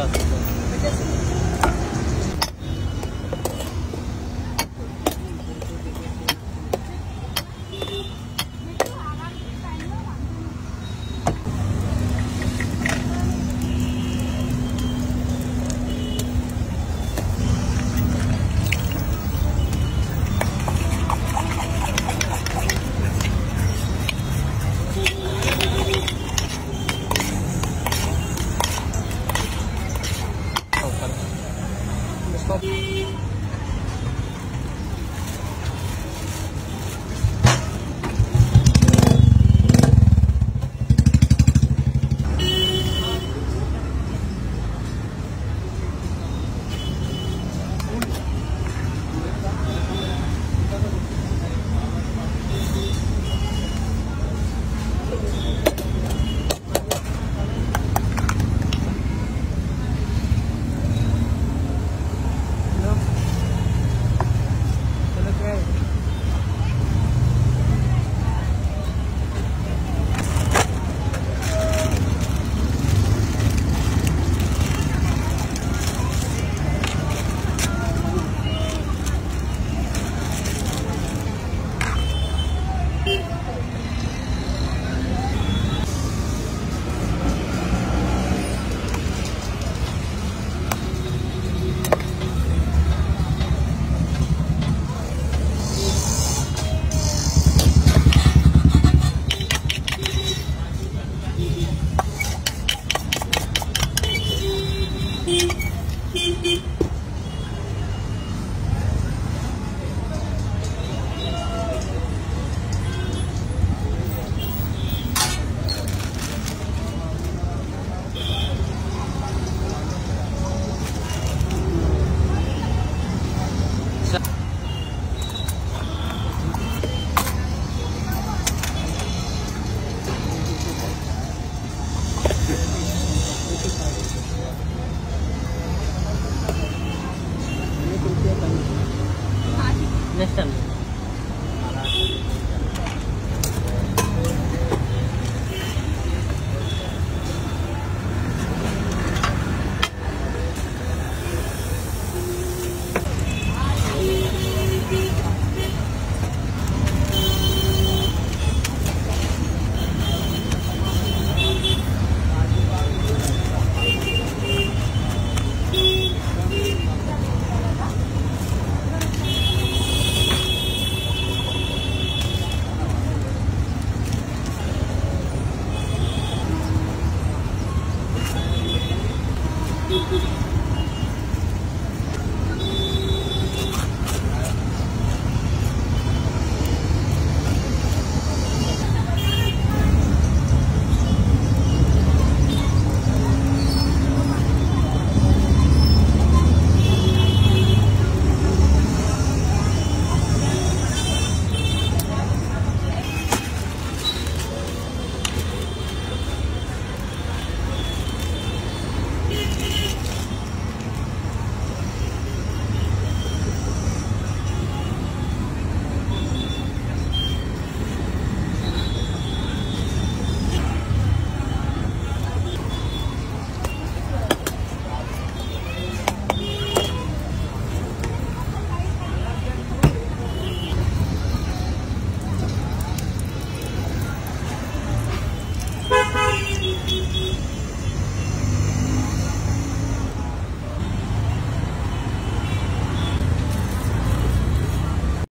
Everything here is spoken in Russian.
рассказывать. Listen.